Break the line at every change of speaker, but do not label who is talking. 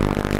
Bye.